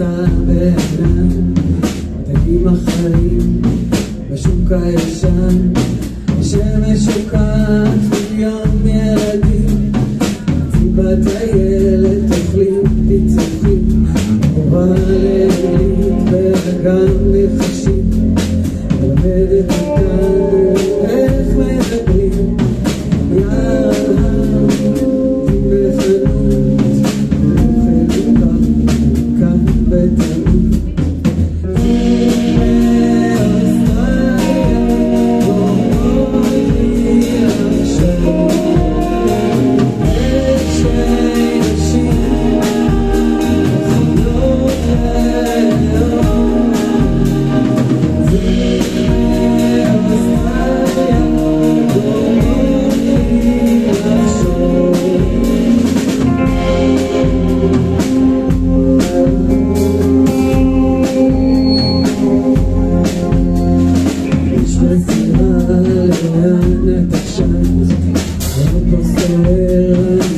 בענן, הדגים החיים בשוק הישן, שמשוקעת מיליון ילדים, ציבת הילד אוכלים פיצוחים, חובה לילית וגם נחשים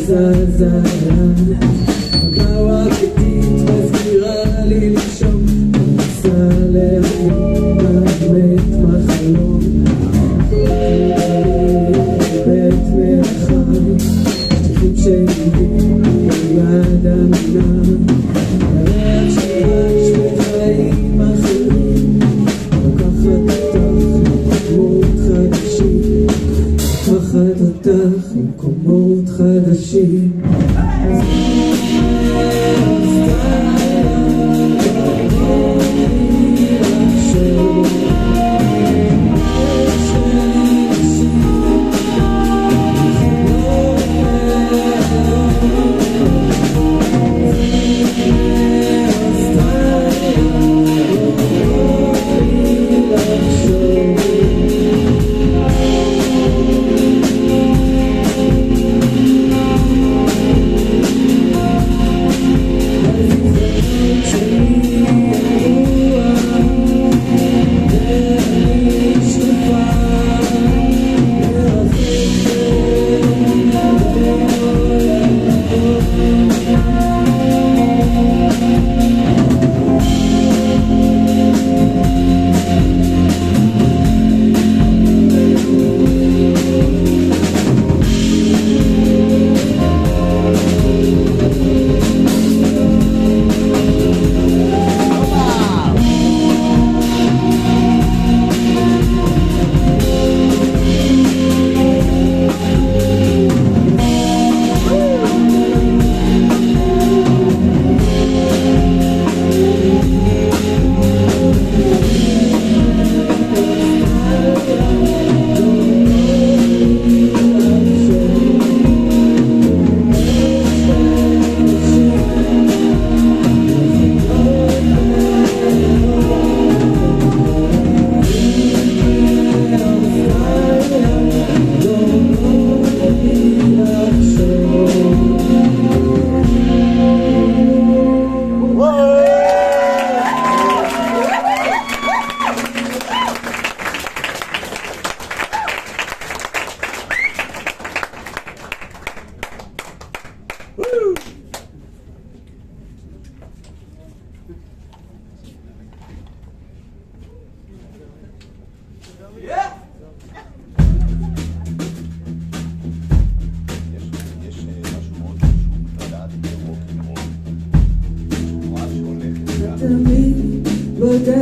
Zaza.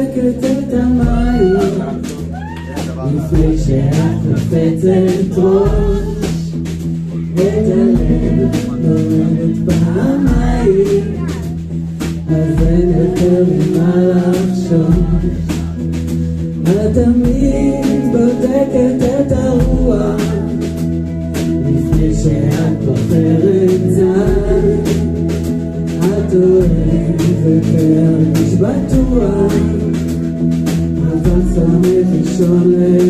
בודקת את המים לפני שאת נופצת ראש את הלב נולדת פעמיים אז אין יותר ממה לחשוב את תמיד בודקת את הרוח לפני שאת בוחרת צד את אוהבת להרגיש suddenly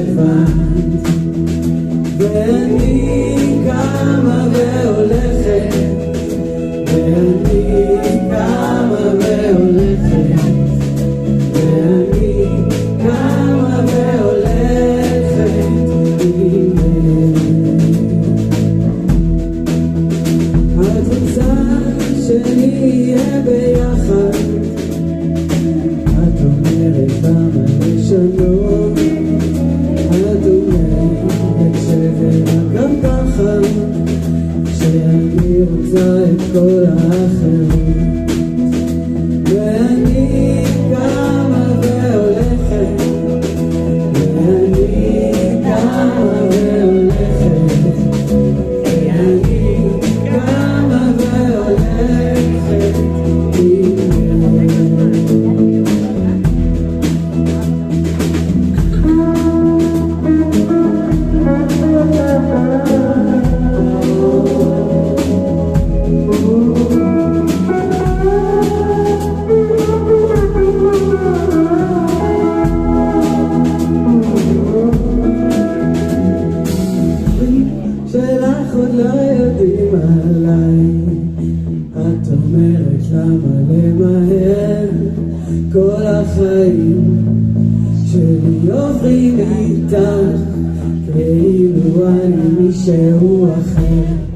corazón. עליי. את אומרת למה למהר, כל החיים שלי עוברים איתך, כאילו אני מישהו אחר.